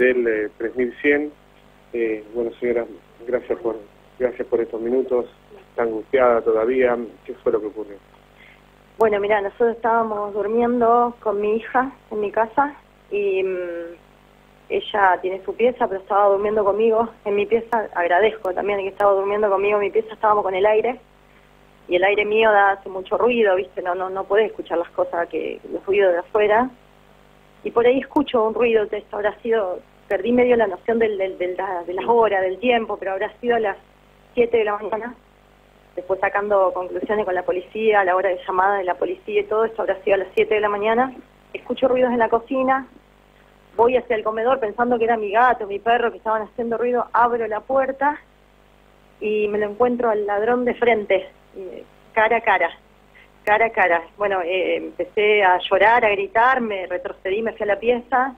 del eh, 3100. Eh, bueno, señora, gracias por, gracias por estos minutos. Está angustiada todavía. ¿Qué fue lo que ocurrió? Bueno, mira, nosotros estábamos durmiendo con mi hija en mi casa y mm, ella tiene su pieza, pero estaba durmiendo conmigo en mi pieza. Agradezco también que estaba durmiendo conmigo en mi pieza, estábamos con el aire y el aire mío da hace mucho ruido, ¿viste? No no no puedes escuchar las cosas que los ruidos de afuera. Y por ahí escucho un ruido, esto habrá sido perdí medio la noción del, del, de las horas, del tiempo, pero habrá sido a las 7 de la mañana después sacando conclusiones con la policía, a la hora de llamada de la policía y todo esto habrá sido a las 7 de la mañana. Escucho ruidos en la cocina, voy hacia el comedor pensando que era mi gato, mi perro que estaban haciendo ruido, abro la puerta y me lo encuentro al ladrón de frente, eh, cara a cara, cara a cara. Bueno, eh, empecé a llorar, a gritar, me retrocedí, me fui a la pieza,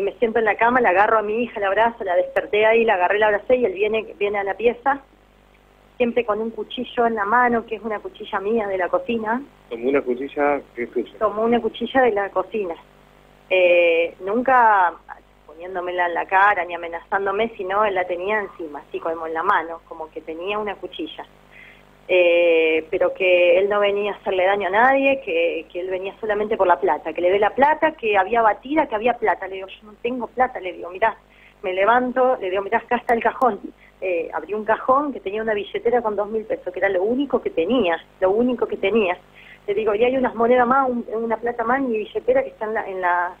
me siento en la cama, la agarro a mi hija, la abrazo, la desperté ahí, la agarré, la abracé y él viene, viene a la pieza siempre con un cuchillo en la mano, que es una cuchilla mía de la cocina, Tomó una cuchilla que es tomó una cuchilla de la cocina. Eh, nunca poniéndomela en la cara ni amenazándome, sino él la tenía encima, así como en la mano, como que tenía una cuchilla. Eh, pero que él no venía a hacerle daño a nadie, que, que él venía solamente por la plata, que le dé la plata, que había batida, que había plata. Le digo, yo no tengo plata, le digo, mirá, me levanto, le digo, mirá, acá está el cajón. Eh, abrí un cajón que tenía una billetera con dos mil pesos, que era lo único que tenía, lo único que tenía. Le digo, y hay unas monedas más, un- una plata más mi billetera que está en la, en la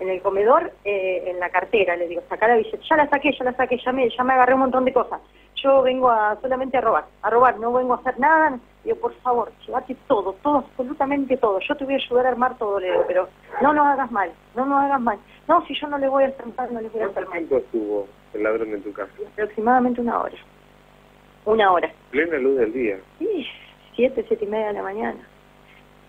en el comedor, eh, en la cartera. Le digo, saca la billetera. Ya la saqué, ya la saqué, ya me, ya me agarré un montón de cosas. Yo vengo a solamente a robar, a robar, no vengo a hacer nada. Digo, por favor, llévate todo, todo, absolutamente todo. Yo te voy a ayudar a armar todo, le digo, pero no nos hagas mal, no nos hagas mal. No, si yo no le voy a hacer mal, no le voy a hacer ¿Cuánto mal. tiempo estuvo el ladrón en tu casa? Aproximadamente una hora. Una hora. Plena luz del día. Sí, siete, siete y media de la mañana.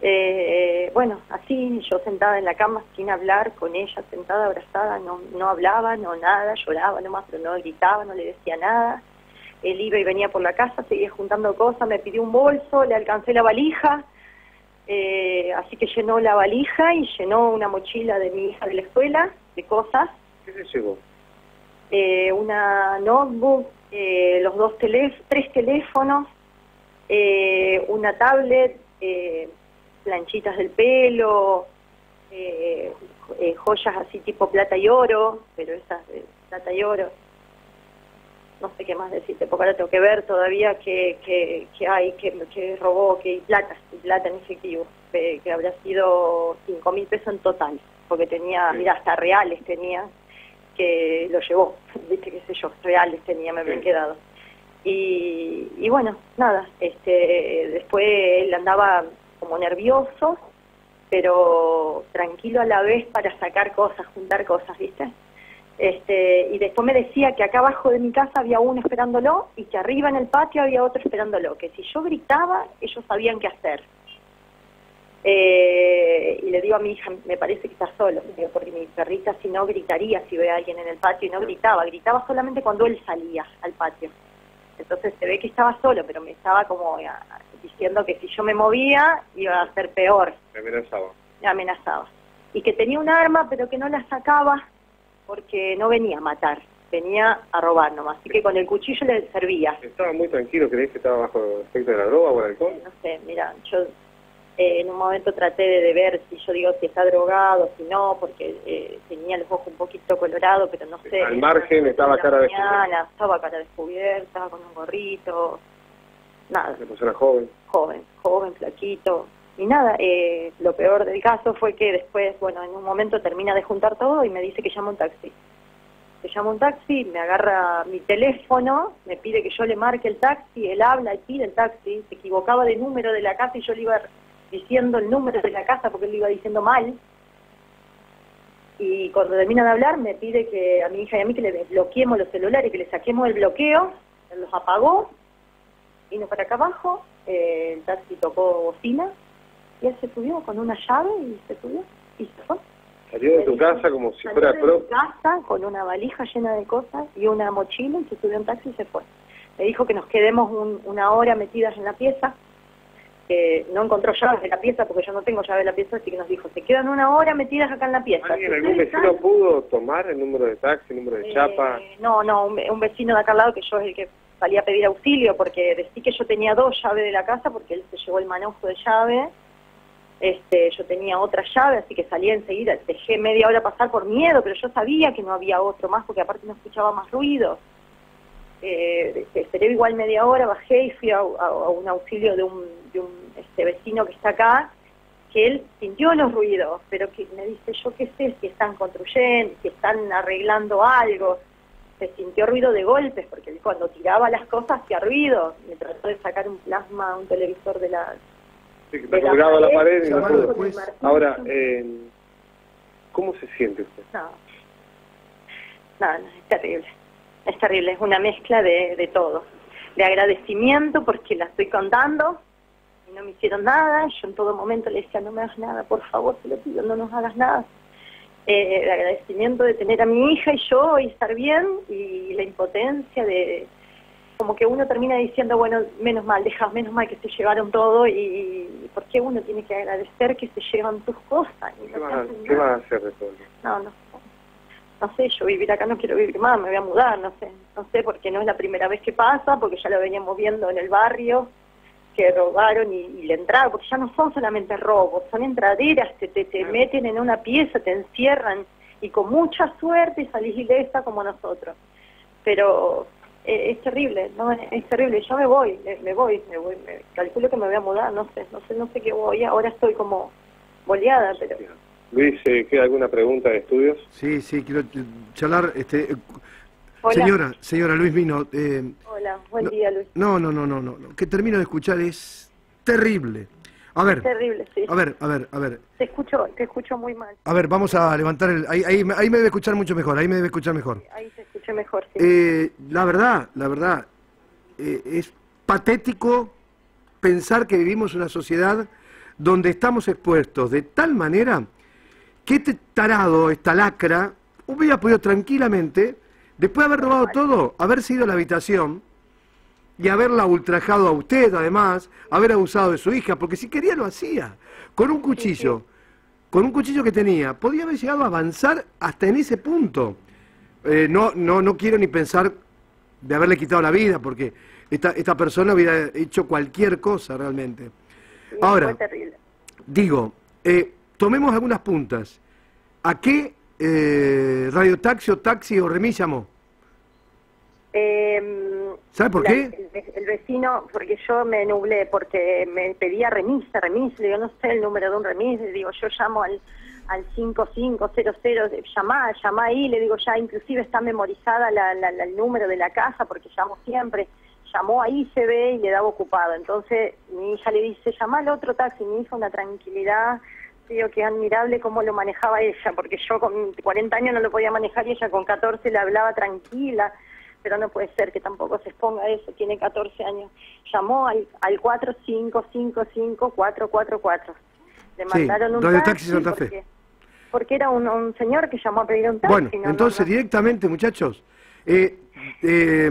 Eh, bueno, así yo sentada en la cama sin hablar, con ella sentada abrazada, no, no hablaba, no nada, lloraba nomás, pero no gritaba, no le decía nada. Él iba y venía por la casa, seguía juntando cosas, me pidió un bolso, le alcancé la valija, eh, así que llenó la valija y llenó una mochila de mi hija de la escuela, de cosas, ¿Qué se llevó? eh, una notebook, eh, los dos tres teléfonos, eh, una tablet, eh, planchitas del pelo, jo- joyas así tipo plata y oro, pero esas de plata y oro. No sé qué más decirte, porque ahora tengo que ver todavía qué, qué, qué hay, qué, qué robó, qué plata, y plata en efectivo, que, que habrá sido cinco mil pesos en total, porque tenía, mira, hasta reales tenía, que lo llevó, viste qué sé yo, reales tenía, me habían Sí. quedado. Y, y bueno, nada, este, después él andaba como nervioso, pero tranquilo a la vez para sacar cosas, juntar cosas, ¿viste? Este, y después me decía que acá abajo de mi casa había uno esperándolo y que arriba en el patio había otro esperándolo, que si yo gritaba, ellos sabían qué hacer. Eh, y le digo a mi hija, me parece que está solo, porque mi perrita si no gritaría si ve a alguien en el patio y no gritaba, gritaba solamente cuando él salía al patio. Entonces se ve que estaba solo, pero me estaba como eh, diciendo que si yo me movía iba a ser peor, Me amenazaba. me amenazaba. Y que tenía un arma, pero que no la sacaba porque no venía a matar, venía a robar nomás. Así que con el cuchillo le servía. ¿Estaba muy tranquilo? ¿Crees que estaba bajo efecto de la droga o el alcohol? no sé, mira, yo eh, en un momento traté de, ver si yo digo si está drogado, si no, porque eh, tenía los ojos un poquito colorados, pero no sé. Al margen, estaba cara mañana, Estaba cara descubierta, con un gorrito, nada, Una persona joven. joven, joven, flaquito. Y nada, eh, lo peor del caso fue que después, bueno, en un momento termina de juntar todo y me dice que llama un taxi. Le llama un taxi, me agarra mi teléfono, me pide que yo le marque el taxi, él habla y pide el taxi, se equivocaba de número de la casa y yo le iba diciendo el número de la casa porque él lo iba diciendo mal. Y cuando termina de hablar me pide que a mi hija y a mí que le desbloqueemos los celulares, que le saquemos el bloqueo, los apagó, vino para acá abajo, eh, el taxi tocó bocina y él se subió con una llave y se subió y se fue. Salió de tu casa como si Salió fuera de pro. mi casa con una valija llena de cosas y una mochila y se subió un taxi y se fue. Me dijo que nos quedemos un- una hora metidas en la pieza, que no encontró llaves de la pieza, porque yo no tengo llave de la pieza, así que nos dijo, se quedan una hora metidas acá en la pieza. ¿Alguien, algún vecino pudo tomar el número de taxi, el número de Eh, chapa? No, no, un, ve- un vecino de acá al lado que yo es el que salía a pedir auxilio, porque decí que yo tenía dos llaves de la casa, porque él se llevó el manojo de llave. Este, yo tenía otra llave, así que salí enseguida. Dejé media hora pasar por miedo, pero yo sabía que no había otro más, porque aparte no escuchaba más ruido. Eh, esperé igual media hora, bajé y fui a un auxilio de un, de un este, vecino que está acá, que él sintió los ruidos, pero que me dice, yo qué sé, si están construyendo, si están arreglando algo. Se sintió ruido de golpes, porque él cuando tiraba las cosas hacía ruido. Me trató de sacar un plasma, un televisor de la... Sí, que de está colgado a la pared y no pudo. el. Ahora, eh, ¿cómo se siente usted? No. No, no, es terrible. Es terrible, es una mezcla de, de todo. De agradecimiento porque la estoy contando y no me hicieron nada. Yo en todo momento le decía, no me hagas nada, por favor, te lo pido, no nos hagas nada. Eh, de agradecimiento de tener a mi hija y yo y estar bien y la impotencia de como que uno termina diciendo, bueno, menos mal, deja, menos mal que se llevaron todo y, y ¿por qué uno tiene que agradecer que se llevan tus cosas? Y ¿Qué no van qué van a hacer de todo? No, no. No sé, yo vivir acá no quiero vivir más, me voy a mudar, no sé. No sé, porque no es la primera vez que pasa, porque ya lo veníamos viendo en el barrio, que robaron y, y le entraron, porque ya no son solamente robos, son entraderas, te, te, te meten en una pieza, te encierran, y con mucha suerte salís ilesa como nosotros. Pero eh, es terrible, no es, es terrible. Yo me voy, me, me voy, me voy, me- calculo que me voy a mudar, no sé, no sé, no sé qué voy. Ahora estoy como boleada, pero Luis, eh, ¿queda alguna pregunta de estudios? Sí, sí, quiero eh, charlar. Este, eh, Hola. señora, señora Luis Vino, eh, hola, buen No. día, Luis. no, no, no, no, no, lo que termino de escuchar es terrible. A ver, Terrible, sí. a ver, a ver, a ver, Te escucho, te escucho muy mal. a ver, vamos a levantar el... Ahí, ahí, me- ahí me debe escuchar mucho mejor, ahí me debe escuchar mejor. Ahí te mejor, sí. Eh, la verdad, la verdad, eh, es patético pensar que vivimos una sociedad donde estamos expuestos de tal manera que este tarado, esta lacra, hubiera podido tranquilamente, después de haber robado todo, haberse ido a la habitación y haberla ultrajado a usted, además, haber abusado de su hija, porque si quería lo hacía, con un cuchillo, con un cuchillo que tenía, podía haber llegado a avanzar hasta en ese punto. Eh, no, no, no quiero ni pensar de haberle quitado la vida, porque esta, esta persona hubiera hecho cualquier cosa realmente. Ahora-. Digo, eh, tomemos algunas puntas. ¿A qué eh, radiotaxi o taxi o remis llamó? Eh, ¿Sabe por la- qué? El, el vecino, porque yo me nublé, porque me pedía remis, remis, le digo, no sé el número de un remis, le digo, yo llamo al, al 5500, llamá, llamá ahí, le digo, ya inclusive está memorizada la, la- la- el número de la casa, porque llamo siempre, llamó ahí, se ve y le daba ocupado, entonces mi hija le dice, llama al otro taxi, mi hija una tranquilidad, digo que admirable cómo lo manejaba ella, porque yo con 40 años no lo podía manejar y ella con 14 le hablaba tranquila, pero no puede ser que tampoco se exponga a eso, tiene 14 años. Llamó al, al 4555-444. Le Sí, mandaron un taxi, Taxi Santa Fe. Porque, porque era un, un señor que llamó a pedir un taxi. Bueno, no, no, entonces no. directamente, muchachos, eh, eh,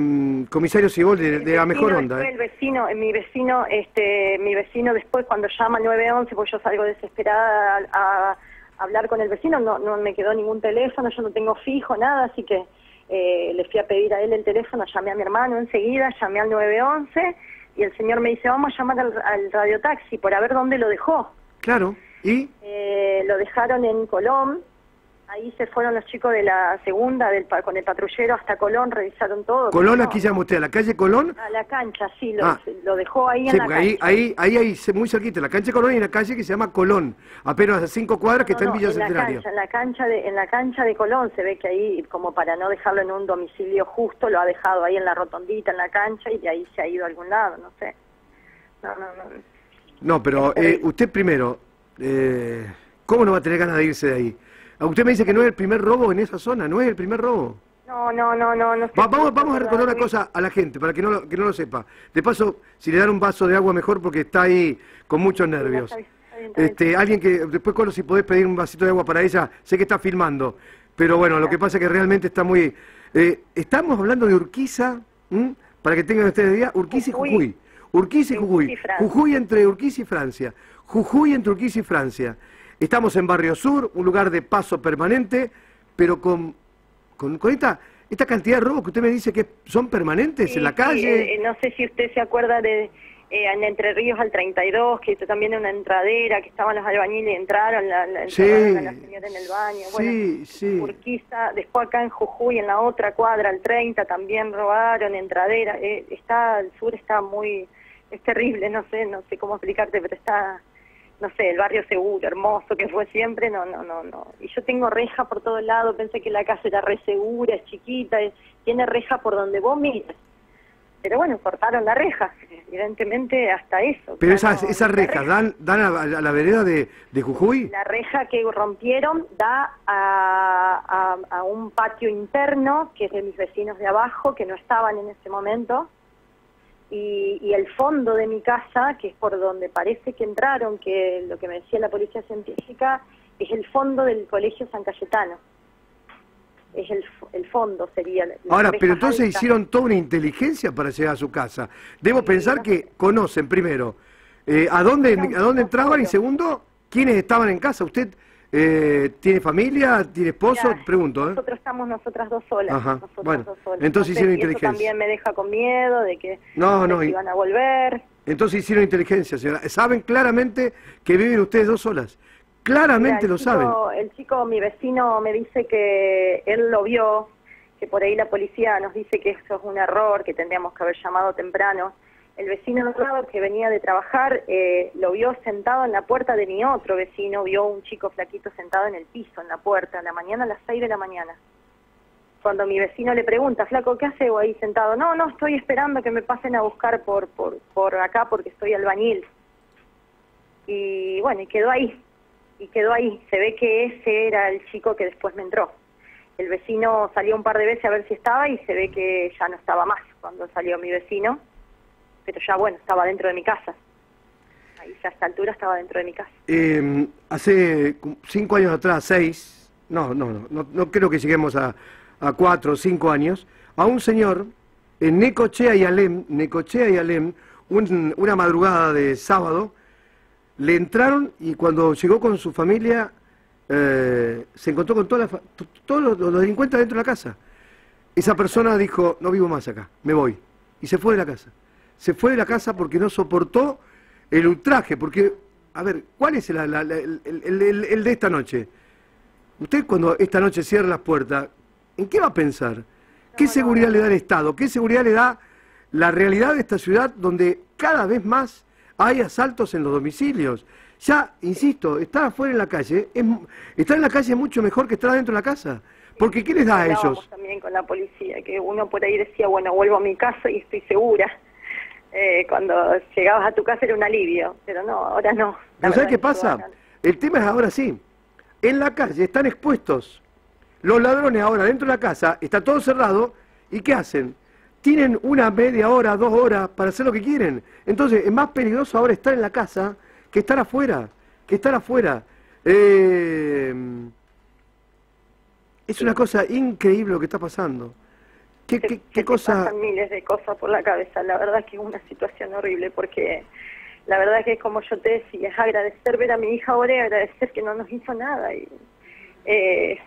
comisario Cibol de, de la mejor onda. eh. El vecino, eh, mi vecino, este, mi vecino después cuando llama al 911, pues yo salgo desesperada a, a hablar con el vecino, no, no me quedó ningún teléfono, yo no tengo fijo, nada, así que eh, le fui a pedir a él el teléfono, llamé a mi hermano enseguida, llamé al 911 y el señor me dice, vamos a llamar al, al radiotaxi por a ver dónde lo dejó. Claro, y Eh, lo dejaron en Colón, ahí se fueron los chicos de la segunda del, con el patrullero hasta Colón, revisaron todo. Colón, aquí llama usted, a la calle Colón. A la cancha, sí, lo, Ah. lo dejó ahí en la porque cancha. ahí, ahí, ahí, muy cerquita, la cancha de Colón y una calle que se llama Colón, apenas a cinco cuadras que No, está en no, Villa en la cancha, en la cancha de en la cancha de Colón se ve que ahí como para no dejarlo en un domicilio justo lo ha dejado ahí en la rotondita en la cancha y de ahí se ha ido a algún lado, no sé. No, no, no. No, pero eh, usted primero, eh, ¿cómo no va a tener ganas de irse de ahí? A usted me dice que no es el primer robo en esa zona, no es el primer robo. No, no, no, no, no. Va- vamos, a recordar una cosa a la gente, para que no, lo, que no lo sepa. De paso, si le dan un vaso de agua mejor porque está ahí con muchos nervios. está bien, está bien, está bien. Este, alguien que, después Colo, si podés pedir un vasito de agua para ella, sé que está filmando, pero bueno, lo que pasa es que realmente está muy... eh, estamos hablando de Urquiza, ¿m? para que tengan ustedes idea, Urquiza y Jujuy. Urquiza y Jujuy. Jujuy entre Urquiza y Francia. Jujuy entre Urquiza y Francia. Estamos en Barrio Sur, un lugar de paso permanente, pero con, con, con esta, esta cantidad de robos que usted me dice que son permanentes Sí, en la sí, calle. eh, no sé si usted se acuerda de eh, en Entre Ríos al 32, que también era una entradera, que estaban los albañiles y entraron, la, la, Sí, a la señora en el baño. Bueno, sí, sí. Urquiza, después acá en Jujuy, en la otra cuadra, al 30, también robaron, entradera. Eh, está, el sur está muy, es terrible, no sé, no sé cómo explicarte, pero está, no sé, el barrio seguro, hermoso que fue siempre, no, no, no, no. Y yo tengo reja por todos lados, pensé que la casa era re segura, es chiquita, es- tiene reja por donde vos miras. Pero bueno, cortaron la reja, evidentemente hasta eso. Pero esas, esas rejas reja- dan, dan a, a la vereda de, de Jujuy. la reja que rompieron da a, a- a un patio interno, que es de mis vecinos de abajo, que no estaban en ese momento, y, y el fondo de mi casa, que es por donde parece que entraron, que lo que me decía la policía científica, es el fondo del colegio San Cayetano. Es el, el fondo, sería. Ahora, pero entonces hicieron toda una inteligencia para llegar a su casa. Debo Sí, pensar que conocen primero eh, a dónde a dónde entraban y segundo quiénes estaban en casa. ¿Usted eh, tiene familia, tiene esposo? Mirá, Pregunto. ¿eh? Nosotros estamos nosotras dos solas. Ajá, nosotras bueno, dos solas. entonces hicieron eso inteligencia. también me deja con miedo de que No, no, y- iban a volver. Entonces hicieron inteligencia, señora. Saben claramente que viven ustedes dos solas. Claramente lo chico- saben. El chico, mi vecino, me dice que él lo vio, que por ahí la policía nos dice que eso es un error, que tendríamos que haber llamado temprano. El vecino de lado que venía de trabajar eh, lo vio sentado en la puerta de mi otro vecino, vio un chico flaquito sentado en el piso, en la puerta, en la mañana a las 6 de la mañana. Cuando mi vecino le pregunta, flaco, ¿qué hace ahí sentado? No, no, estoy esperando que me pasen a buscar por, por, por acá porque estoy albañil. Y bueno, y quedó ahí y quedó ahí. Se ve que ese era el chico que después me entró. El vecino salió un par de veces a ver si estaba y se ve que ya no estaba más cuando salió mi vecino, pero ya bueno, estaba dentro de mi casa. Ahí ya a esta altura estaba dentro de mi casa. Eh, hace cinco años atrás, seis, no, no, no, no, no creo que lleguemos a, a cuatro o cinco años, a un señor en Necochea y Alem, Necochea y Alem, un- una madrugada de sábado, le entraron y cuando llegó con su familia eh, se encontró con toda la todos los, los delincuentes dentro de la casa. Esa persona dijo, no vivo más acá, me voy. Y se fue de la casa. Se fue de la casa porque no soportó el ultraje, porque, a ver, ¿cuál es la- la- la- el, el- el- el de esta noche? Usted cuando esta noche cierra las puertas, ¿en qué va a pensar? ¿Qué No, seguridad no. le da el Estado? ¿Qué seguridad le da la realidad de esta ciudad donde cada vez más hay asaltos en los domicilios? Ya, insisto, estar afuera en la calle, es, estar en la calle es mucho mejor que estar dentro de la casa. Porque ¿qué les da a ellos? también con la policía, que uno por ahí decía, bueno, vuelvo a mi casa y estoy segura. Eh, cuando llegabas a tu casa era un alivio, pero no, ahora no. ¿No sabes qué pasa? ahora. El tema es ahora sí. En la calle están expuestos. Los ladrones ahora dentro de la casa, está todo cerrado, ¿y qué hacen? Tienen una media hora, dos horas para hacer lo que quieren. Entonces es más peligroso ahora estar en la casa que estar afuera, que estar afuera. Eh, es una cosa increíble lo que está pasando. ¿Qué, qué- se qué te cosa? pasan miles de cosas por la cabeza. La verdad que es una situación horrible porque la verdad que como yo te decía, es agradecer ver a mi hija ahora y agradecer que no nos hizo nada. Y, eh,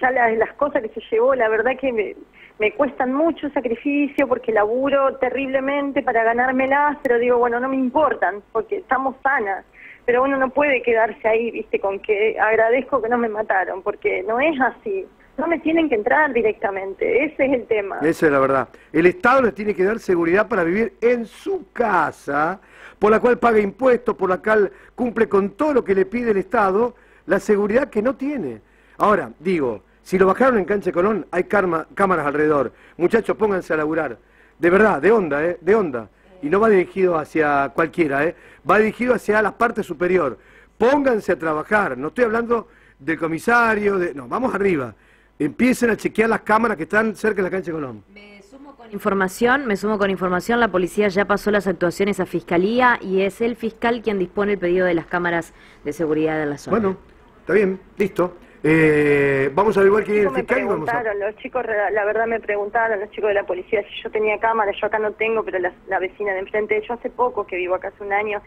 ya las, las cosas que se llevó, la verdad que me, me cuestan mucho sacrificio porque laburo terriblemente para ganármelas, pero digo, bueno, no me importan porque estamos sanas. Pero uno no puede quedarse ahí, viste, con que agradezco que no me mataron, porque no es así. No me tienen que entrar directamente, ese es el tema. Esa es la verdad. El Estado les tiene que dar seguridad para vivir en su casa, por la cual paga impuestos, por la cual cumple con todo lo que le pide el Estado, la seguridad que no tiene. Ahora, digo, si lo bajaron en Cancha Colón, hay cámaras alrededor. Muchachos, pónganse a laburar. De verdad, de onda, ¿eh? De onda. Y no va dirigido hacia cualquiera, ¿eh? Va dirigido hacia la parte superior. Pónganse a trabajar. No estoy hablando del comisario, de... no, vamos arriba. Empiecen a chequear las cámaras que están cerca de la cancha de Colón. Me sumo con información, me sumo con información, la policía ya pasó las actuaciones a Fiscalía y es el fiscal quien dispone el pedido de las cámaras de seguridad de la zona. Bueno, está bien, listo. Eh, vamos a averiguar quién es el me fiscal y vamos a... preguntaron, los chicos, la la verdad me preguntaron, los chicos de la policía, si yo tenía cámara, yo acá no tengo, pero la, la vecina de enfrente, yo hace poco que vivo acá hace un año,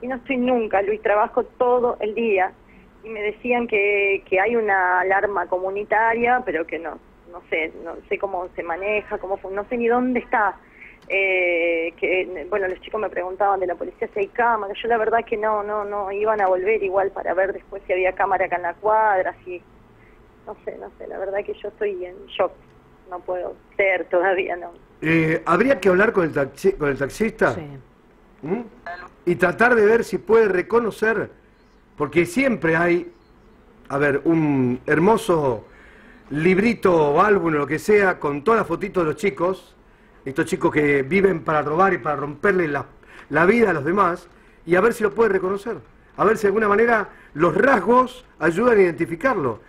y no estoy nunca, Luis, trabajo todo el día, y me decían que, que hay una alarma comunitaria, pero que no, no sé, no sé cómo se maneja, cómo no sé ni dónde está. Eh, que bueno los chicos me preguntaban de la policía si hay cámara yo la verdad que no no no iban a volver igual para ver después si había cámara acá en la cuadra si no sé, no sé, la verdad que yo estoy en shock, no puedo ser todavía, no. Eh, ¿Habría que hablar con el, taxi- con el taxista? Sí. ¿Mm? Y tratar de ver si puede reconocer, porque siempre hay, a ver, un hermoso librito o álbum o lo que sea, con todas las fotitos de los chicos, estos chicos que viven para robar y para romperle la, la vida a los demás, y a ver si lo puede reconocer, a ver si de alguna manera los rasgos ayudan a identificarlo.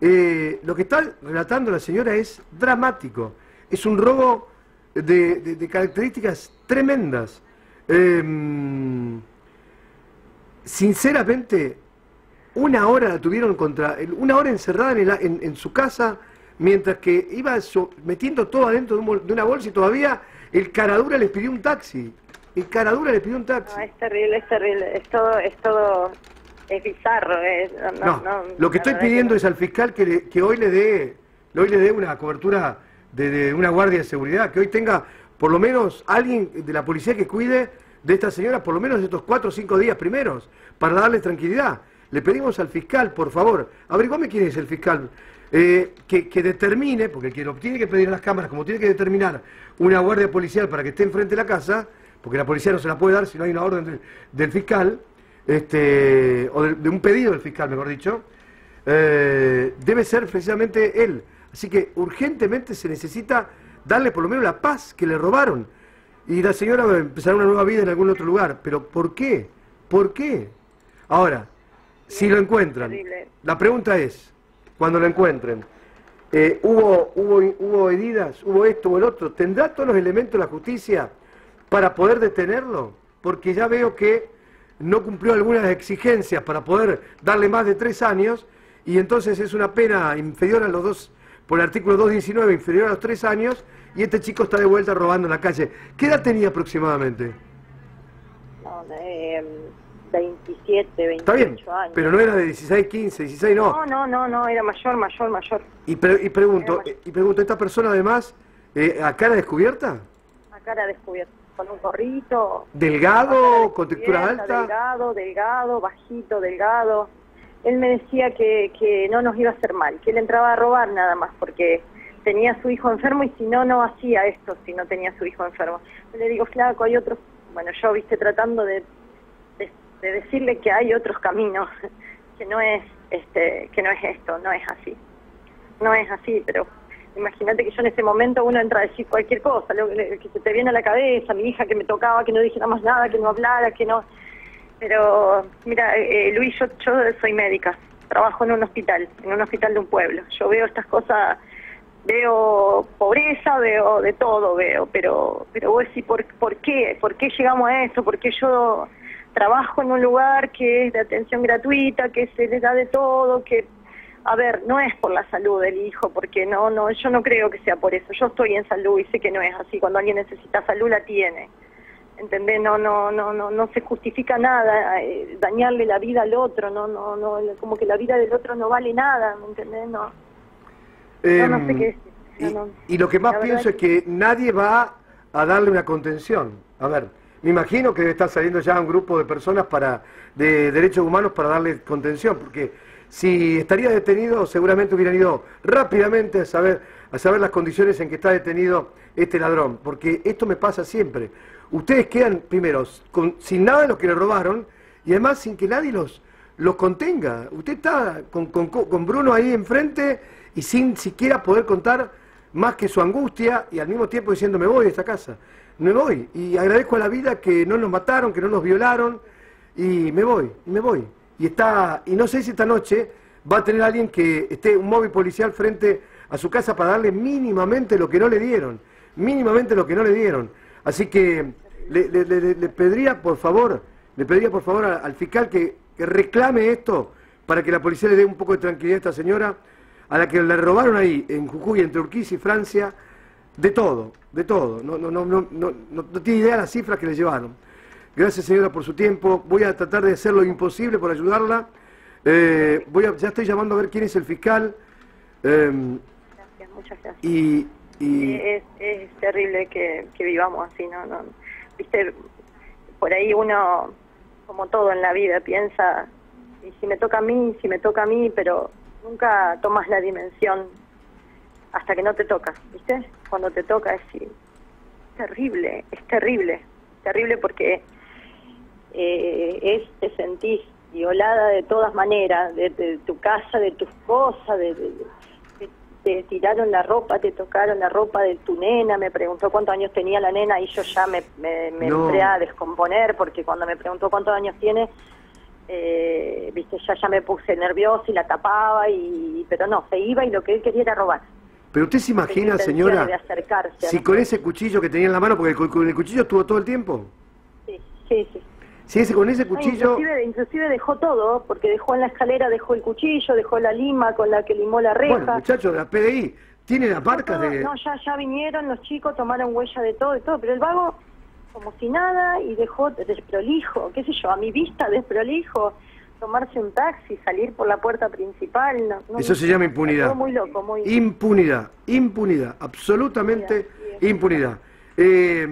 Eh, lo que está relatando la señora es dramático, es un robo de, de- características tremendas. Em, sinceramente, una hora la tuvieron contra, una hora encerrada en, el- en- en su casa, mientras que iba so- metiendo todo adentro de, un de una bolsa y todavía el caradura les pidió un taxi. El caradura les pidió un taxi. No, es terrible, es terrible, es todo, es todo, es bizarro, es, no, lo que estoy pidiendo es al fiscal que, le- que hoy le dé hoy le dé una cobertura de, de una guardia de seguridad, que hoy tenga por lo menos alguien de la policía que cuide de esta señora por lo menos estos cuatro o cinco días primeros, para darle tranquilidad. Le pedimos al fiscal, por favor, averiguame quién es el fiscal, eh, que, que determine, porque quien lo tiene que pedir a las cámaras, como tiene que determinar una guardia policial para que esté enfrente de la casa, porque la policía no se la puede dar si no hay una orden del, fiscal, este, o de, de un pedido del fiscal, mejor dicho, eh, debe ser precisamente él. Así que urgentemente se necesita darle por lo menos la paz que le robaron. Y la señora va a empezar una nueva vida en algún otro lugar. ¿Pero por qué? ¿Por qué? Ahora, si lo encuentran, la pregunta es, cuando lo encuentren, eh, ¿hubo, hubo, ¿hubo heridas? ¿Hubo esto o el otro? ¿Tendrá todos los elementos la justicia para poder detenerlo? Porque ya veo que no cumplió algunas exigencias para poder darle más de tres años y entonces es una pena inferior a los dos, por el artículo 219, inferior a los tres años y este chico está de vuelta robando en la calle. ¿Qué edad tenía aproximadamente? No, eh, 27, 28 Está bien, años. pero no era de 16, 15, 16, no. No, no, no, no, era mayor, mayor, mayor. Y, pre- y pregunto, mayor. y pregunto, ¿esta persona además eh, a cara descubierta? A cara descubierta, con un gorrito. ¿Delgado, con textura alta? Delgado, delgado, bajito, delgado. Él me decía que, que no nos iba a hacer mal, que él entraba a robar nada más porque tenía su hijo enfermo y si no, no hacía esto si no tenía su hijo enfermo. Le digo, flaco, hay otros, bueno, yo, viste, tratando de, de, de decirle que hay otros caminos, que no es este que no es esto, no es así. No es así, pero imagínate que yo en ese momento uno entra a decir cualquier cosa, lo que, que se te viene a la cabeza, mi hija que me tocaba, que no dijera más nada, que no hablara, que no... Pero, mira, eh, Luis, yo, yo soy médica, trabajo en un hospital, en un hospital de un pueblo. Yo veo estas cosas, veo pobreza, veo de todo, veo, pero pero vos decís, ¿por, ¿por qué? ¿Por qué llegamos a esto? ¿Por qué yo trabajo en un lugar que es de atención gratuita, que se le da de todo, que a ver, no es por la salud del hijo, porque no, no, yo no creo que sea por eso. Yo estoy en salud y sé que no es así. Cuando alguien necesita salud la tiene. ¿Entendés? No, no, no, no, no se justifica nada, eh, dañarle la vida al otro, no, no, no, como que la vida del otro no vale nada, ¿me entendés? No, no, no sé Em, qué. No, y, no. y lo que más La pienso es que nadie va a darle una contención. A ver, me imagino que debe estar saliendo ya un grupo de personas para de derechos humanos para darle contención, porque si estaría detenido seguramente hubieran ido rápidamente a saber a saber las condiciones en que está detenido este ladrón, porque esto me pasa siempre. Ustedes quedan primero con- sin nada de lo que le robaron y además sin que nadie los los contenga. Usted está con, con- con Bruno ahí enfrente y sin siquiera poder contar más que su angustia y al mismo tiempo diciendo me voy de esta casa, me voy y agradezco a la vida que no nos mataron, que no nos violaron y me voy, me voy. Y está y no sé si esta noche va a tener alguien que esté un móvil policial frente a su casa para darle mínimamente lo que no le dieron, mínimamente lo que no le dieron. Así que le, le- le- le pediría por favor, le pediría por favor al fiscal que, que reclame esto para que la policía le dé un poco de tranquilidad a esta señora, a la que le robaron ahí, en Jujuy, entre Urquiza y Francia, de todo, de todo. No, no, no, no, no, no tiene idea de las cifras que le llevaron. Gracias señora por su tiempo. Voy a tratar de hacer lo imposible por ayudarla. Eh, voy a, ya estoy llamando a ver quién es el fiscal. Em, gracias, muchas gracias. Y, Es, es, terrible que, que, vivamos así, ¿no? ¿no? Viste, por ahí uno, como todo en la vida, piensa, y si me toca a mí, si me toca a mí, pero nunca tomas la dimensión hasta que no te toca, ¿viste? Cuando te toca es terrible, es terrible, terrible porque eh, es, te sentís violada de todas maneras, de, tu casa, de tus cosas, de, te tiraron la ropa, te tocaron la ropa de tu nena, me preguntó cuántos años tenía la nena y yo ya me, me, entré a descomponer porque cuando me preguntó cuántos años tiene, eh, viste, ya, ya me puse nerviosa y la tapaba, y pero no, se iba y lo que él quería era robar. Pero usted se imagina, señora, si con ese cuchillo que tenía en la mano, porque el, el cuchillo estuvo todo el tiempo. Sí, sí, sí. Si ese, con ese cuchillo... inclusive, dejó todo, porque dejó en la escalera, dejó el cuchillo, dejó la lima con la que limó la reja. Bueno, muchachos de la PDI, tienen las marcas de...? No, ya, ya vinieron los chicos, tomaron huella de todo y todo, pero el vago como si nada y dejó desprolijo, qué sé yo, a mi vista desprolijo, tomarse un taxi, salir por la puerta principal. Eso se llama impunidad. Muy loco, muy... Impunidad, impunidad, absolutamente impunidad. Eh,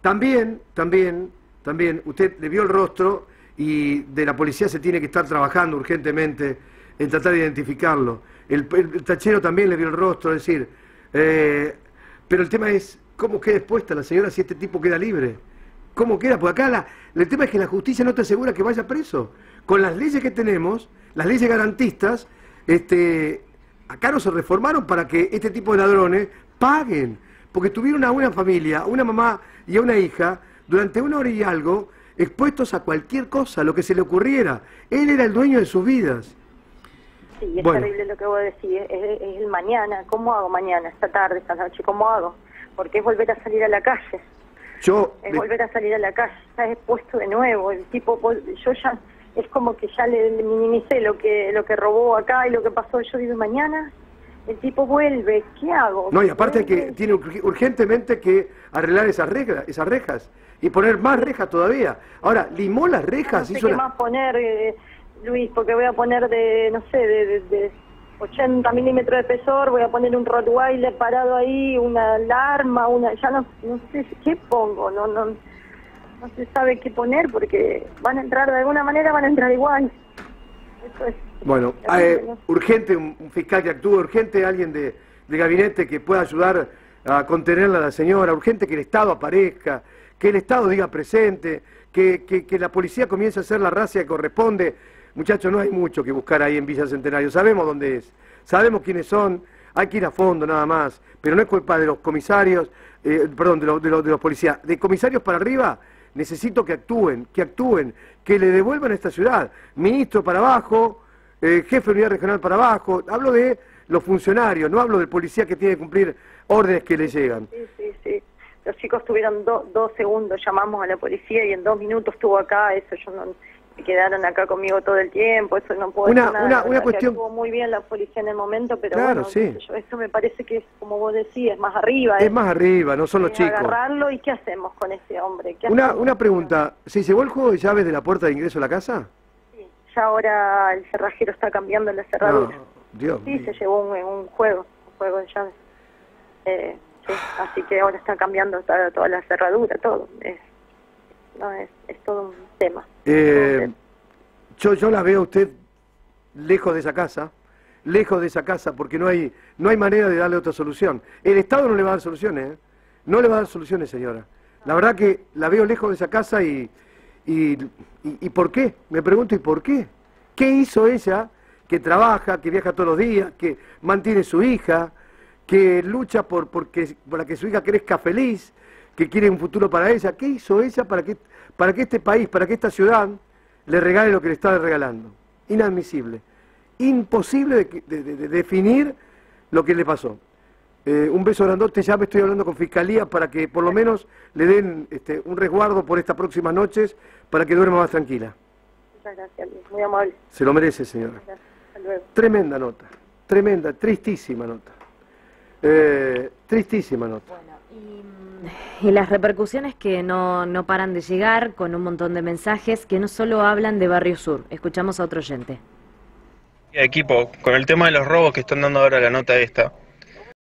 también, también también usted le vio el rostro y de la policía se tiene que estar trabajando urgentemente en tratar de identificarlo. El, tachero también le vio el rostro, es decir, eh, pero el tema es cómo queda expuesta la señora si este tipo queda libre. ¿Cómo queda? Porque acá la, el tema es que la justicia no te asegura que vaya preso. Con las leyes que tenemos, las leyes garantistas, este, acá no se reformaron para que este tipo de ladrones paguen. Porque tuvieron a una familia, a una mamá y a una hija durante una hora y algo expuestos a cualquier cosa, lo que se le ocurriera. Él era el dueño de sus vidas. Sí, es terrible lo que voy a decir. Es, el mañana. ¿Cómo hago mañana, esta tarde, esta noche? ¿Cómo hago? Porque es volver a salir a la calle. Yo, es volver a salir a la calle. Está expuesto de nuevo. El tipo, yo ya, es como que ya le minimicé lo que, lo que robó acá y lo que pasó. Yo digo, mañana el tipo vuelve, ¿qué hago? No, y aparte que tiene urgentemente que arreglar esas, reglas, esas rejas y poner más rejas todavía. Ahora, limó las rejas. No sé qué más poner, eh, Luis, porque voy a poner de, no sé, de, 80 milímetros de espesor, voy a poner un Rottweiler parado ahí, una alarma, una, ya no, no sé qué pongo, no, no, no se sabe qué poner porque van a entrar de alguna manera, van a entrar igual. Eso es. Bueno, eh, urgente un, fiscal que actúe, urgente alguien de, de gabinete que pueda ayudar a contenerla a la señora, urgente que el Estado aparezca, que el Estado diga presente, que, que, la policía comience a hacer la racia que corresponde. Muchachos, no hay mucho que buscar ahí en Villa Centenario, sabemos dónde es, sabemos quiénes son, hay que ir a fondo nada más, pero no es culpa de los comisarios, eh, perdón, de, de, de los policías, de comisarios para arriba, necesito que actúen, que actúen, que le devuelvan a esta ciudad, ministro para abajo, eh, jefe de unidad regional para abajo, hablo de los funcionarios, no hablo del policía que tiene que cumplir órdenes que le llegan. Sí, sí los chicos tuvieron dos segundos, llamamos a la policía y en dos minutos estuvo acá, eso yo no, se quedaron acá conmigo todo el tiempo, eso no puedo una, decir nada. Una, cuestión... Estuvo muy bien la policía en el momento, pero claro, sí. esto me parece que es, como vos decías, más arriba. Es, más arriba, no son los chicos. Agarrarlo y ¿qué hacemos con ese hombre? una, una pregunta, ¿se llevó el juego de llaves de la puerta de ingreso a la casa? Sí, ya ahora el cerrajero está cambiando la cerradura. Dios sí, se llevó un, un juego, un juego de llaves. Eh, así que ahora está cambiando toda, la cerradura, todo. Es, no, es, todo un tema. Eh, yo, yo la veo a usted lejos de esa casa, lejos de esa casa, porque no hay, no hay manera de darle otra solución. El Estado no le va a dar soluciones, ¿eh? no le va a dar soluciones, señora. La verdad que la veo lejos de esa casa y, y, y, y ¿por qué? Me pregunto, ¿y por qué? ¿Qué hizo ella que trabaja, que viaja todos los días, que mantiene su hija, que lucha por, porque, para que su hija crezca feliz, que quiere un futuro para ella. ¿Qué hizo ella para que, para que este país, para que esta ciudad le regale lo que le está regalando? Inadmisible. Imposible de, definir lo que le pasó. Eh, un beso grandote, ya me estoy hablando con Fiscalía para que por lo menos le den este, un resguardo por estas próximas noches para que duerma más tranquila. Muchas gracias, Luis. Muy amable. Se lo merece, señora. Gracias. Hasta luego. Tremenda nota, tremenda, tristísima nota. Eh, tristísima nota. Y las repercusiones que no, no paran de llegar con un montón de mensajes que no solo hablan de Barrio Sur. Escuchamos a otro oyente. Equipo, con el tema de los robos que están dando ahora la nota esta,